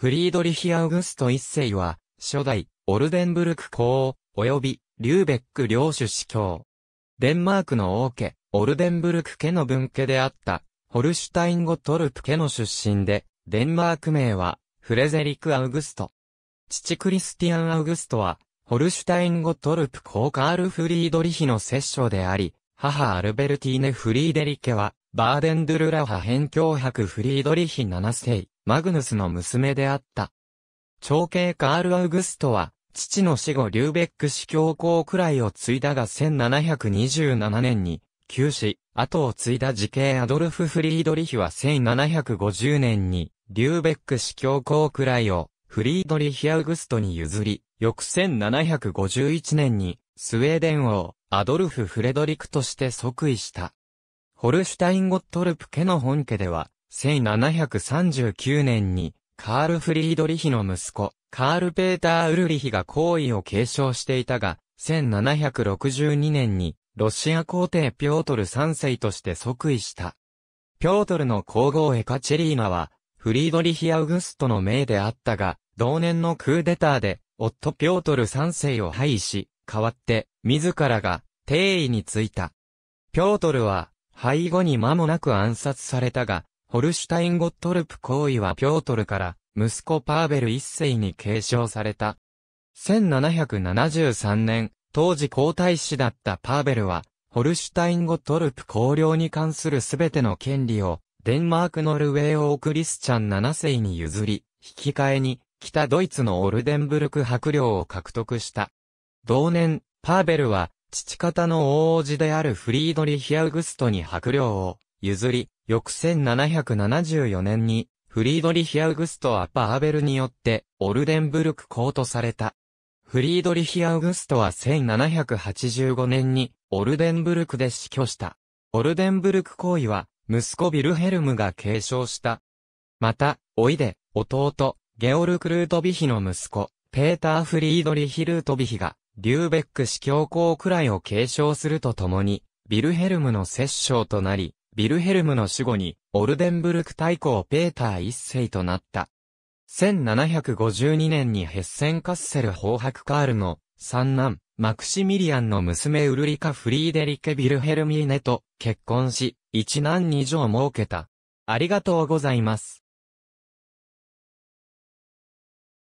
フリードリヒ・アウグスト一世は、初代、オルデンブルク公、及び、リューベック領主司教。デンマークの王家、オルデンブルク家の分家であった、ホルシュタインゴトルプ家の出身で、デンマーク名は、フレゼリク・アウグスト。父クリスティアン・アウグストは、ホルシュタインゴトルプ公カール・フリードリヒの摂政であり、母アルベルティーネ・フリーデリケは、バーデンドゥルラハ辺境博フリードリヒ7世、マグヌスの娘であった。長兄カール・アウグストは、父の死後リューベック司教皇くらいを継いだが1727年に、急死、後を継いだ時系アドルフ・フリードリヒは1750年に、リューベック司教皇くらいを、フリードリヒ・アウグストに譲り、翌1751年に、スウェーデン王、アドルフ・フレドリクとして即位した。ホルシュタインゴットルプ家の本家では、1739年に、カール・フリードリヒの息子、カール・ペーター・ウルリヒが皇位を継承していたが、1762年に、ロシア皇帝ピョートル3世として即位した。ピョートルの皇后エカチェリーナは、フリードリヒ・アウグストの命であったが、同年のクーデターで、夫ピョートル3世を廃位し、代わって、自らが、帝位に就いた。ピョートルは、廃後に間もなく暗殺されたが、ホルシュタインゴットルプ皇位はピョートルから、息子パーベル一世に継承された。1773年、当時皇太子だったパーベルは、ホルシュタインゴットルプ公領に関するすべての権利を、デンマークノルウェー王クリスチャン7世に譲り、引き換えに、北ドイツのオルデンブルク伯領を獲得した。同年、パーベルは、父方の大王子であるフリードリヒ・アウグストに伯領を譲り、翌1774年にフリードリヒ・アウグスト・アパーベルによって、オルデンブルク公とされた。フリードリヒ・アウグストは1785年に、オルデンブルクで死去した。オルデンブルク公位は、息子ビルヘルムが継承した。また、おいで、弟、ゲオルク・ルートビヒの息子、ペーター・フリードリヒ・ルートビヒが、リューベック司教公くらいを継承するとともに、ビルヘルムの摂政となり、ビルヘルムの死後に、オルデンブルク大公ペーター一世となった。1752年にヘッセンカッセル法白カールの三男、マクシミリアンの娘ウルリカ・フリーデリケ・ビルヘルミーネと結婚し、一男二女を設けた。ありがとうございます。